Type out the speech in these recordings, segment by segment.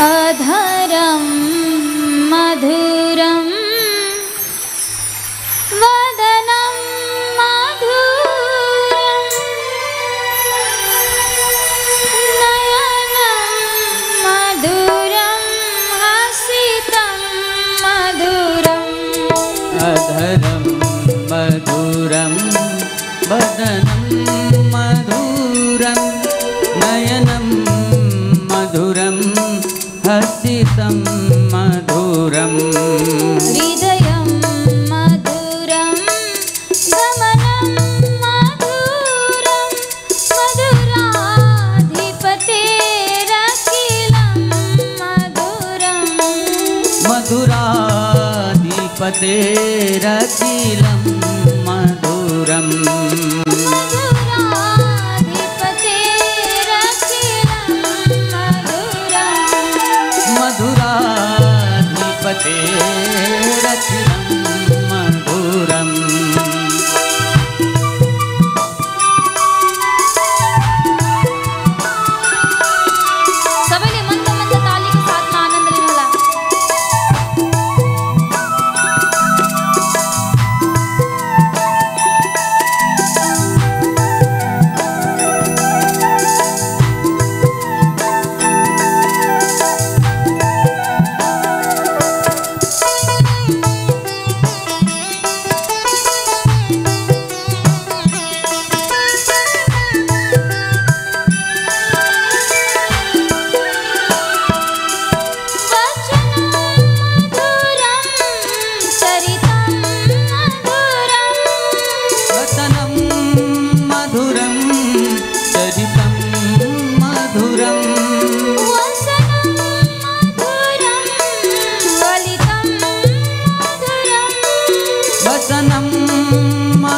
अधर दीपते रचिलं मधुरम्।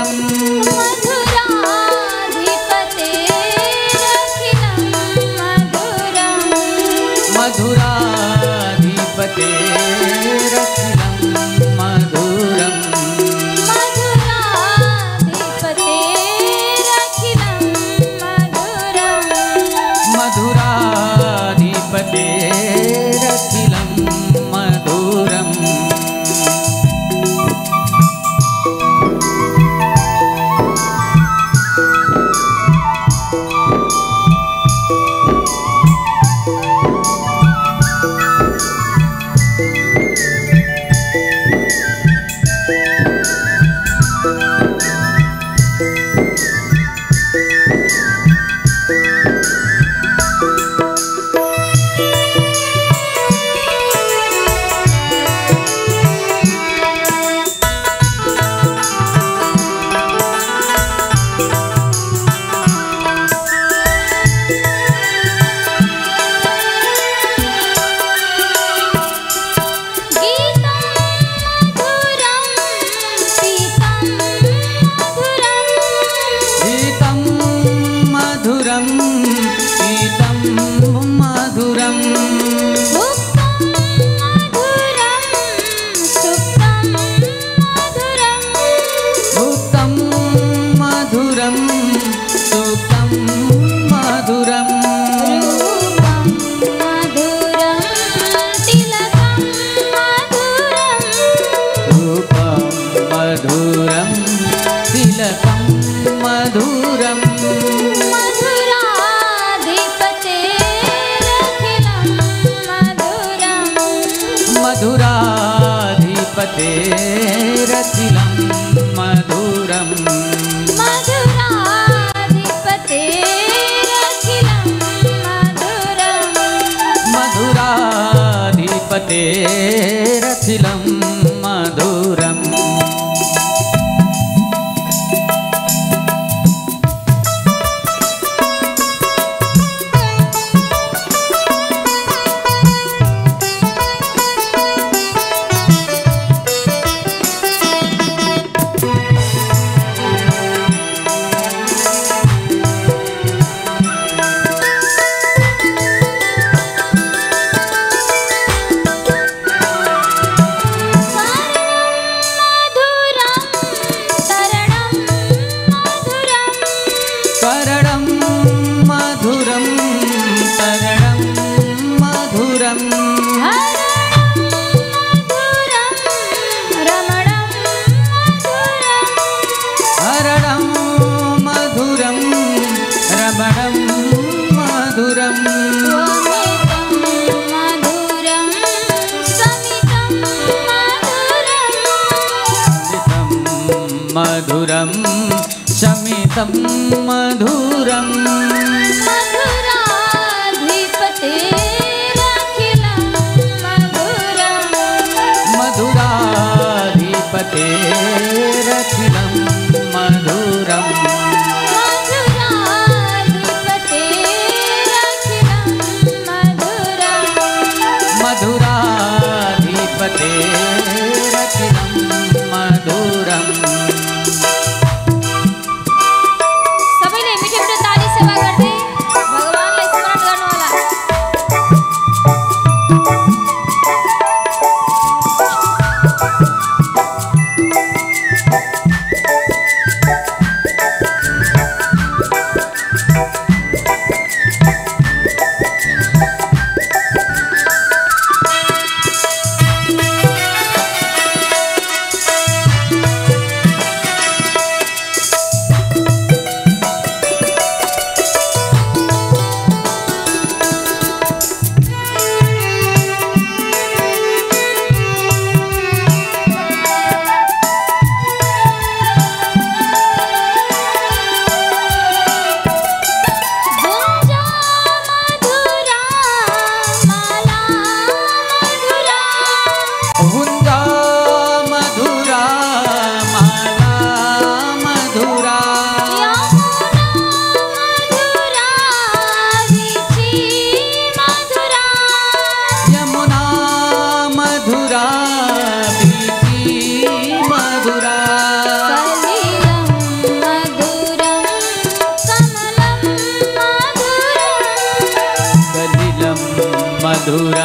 Ram तेरा सिला मधुरं शमित मधुरम् मधुराधिपते मधुरं। मधुराधिपते रखिलं मधुरम् मधुराधिपते रखिलं Natura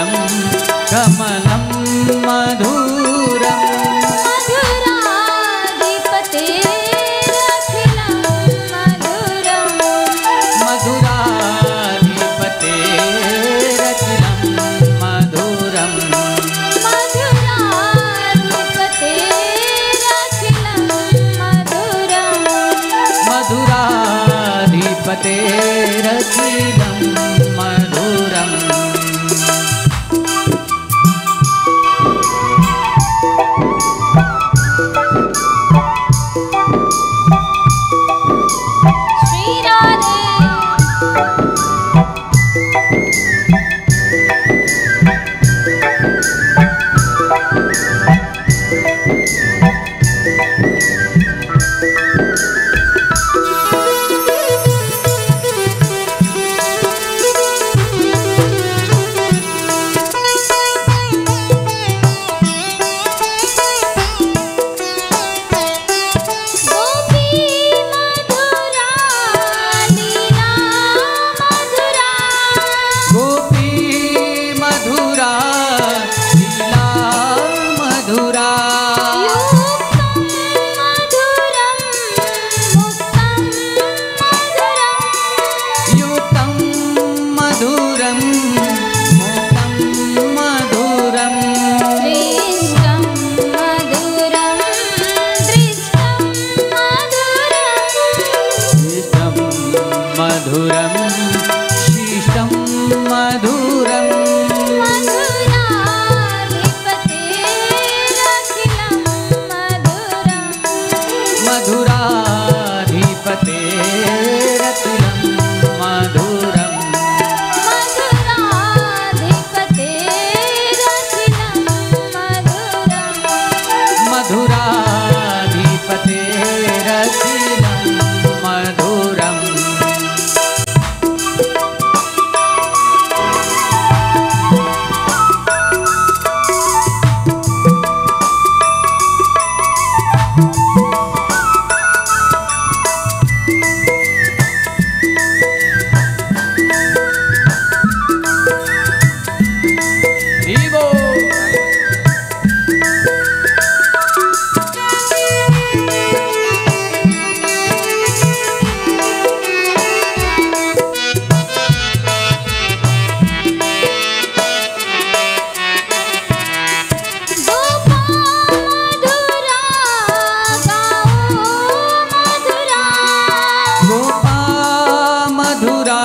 मधुरा।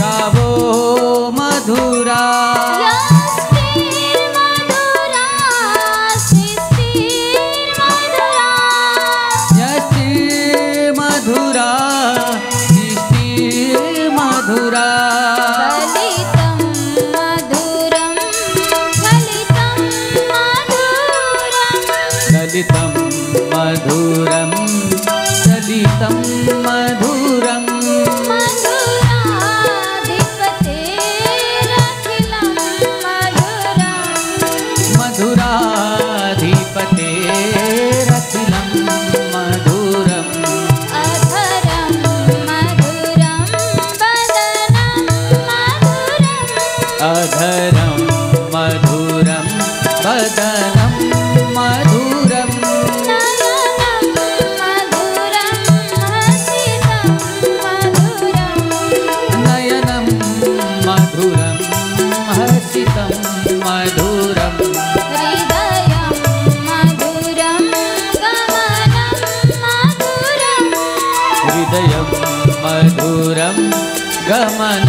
गावो मधुरा यस्तिर मधुरा। शिस्तिर गमनं